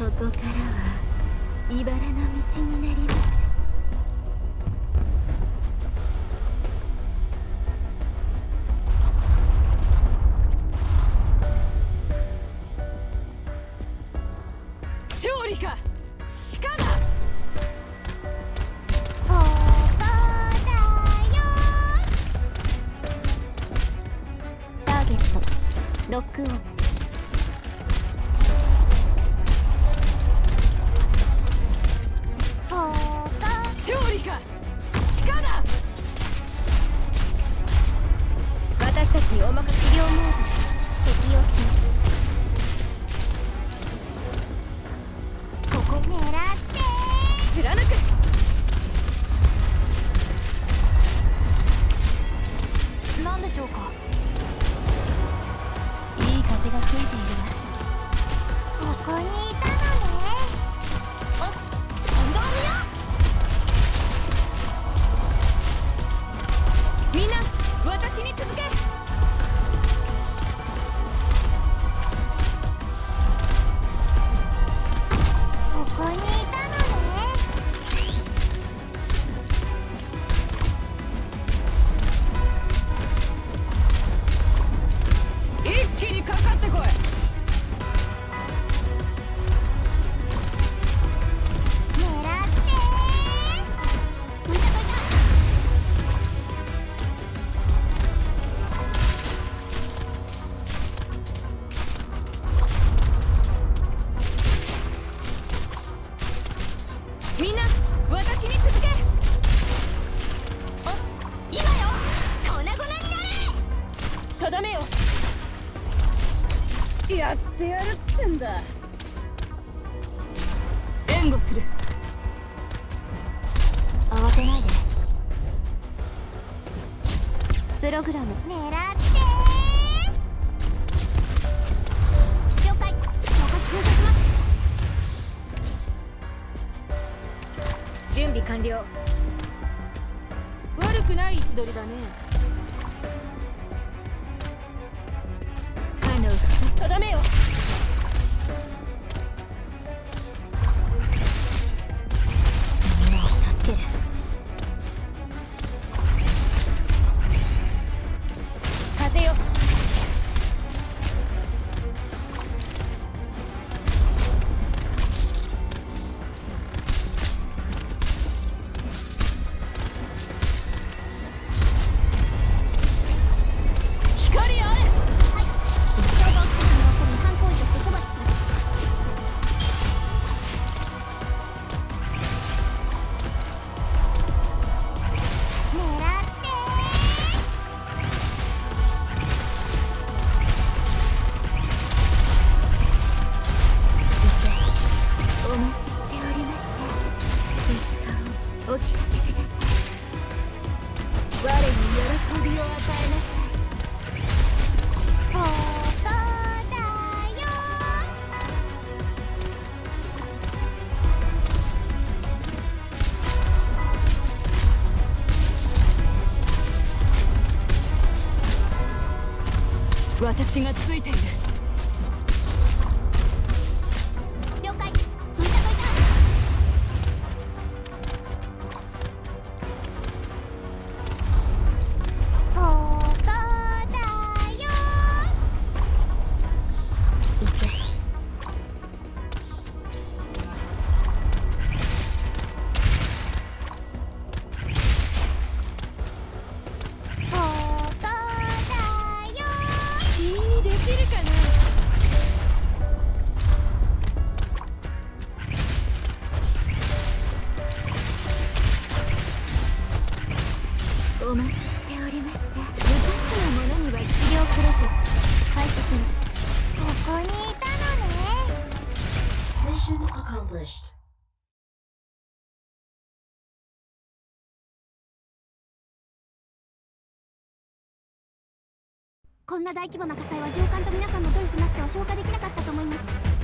ここからは茨の道になります。勝利か鹿だ。ここだよ。ターゲットロックオンたちにお任せ治療モード適用します。ここ狙って貫く何でしょうかいい風が吹いているわここにやってやるっつんだ。援護する。慌てないで。プログラム。狙って了解。了解。封鎖します準備完了悪くない位置取りだね とどめよ 私がついている。お待ちしておりました無価値なものには治療プロセス開始します。ここにいたのね Mission accomplished. こんな大規模な火災は上官と皆さんの努力なしでは消化できなかったと思います。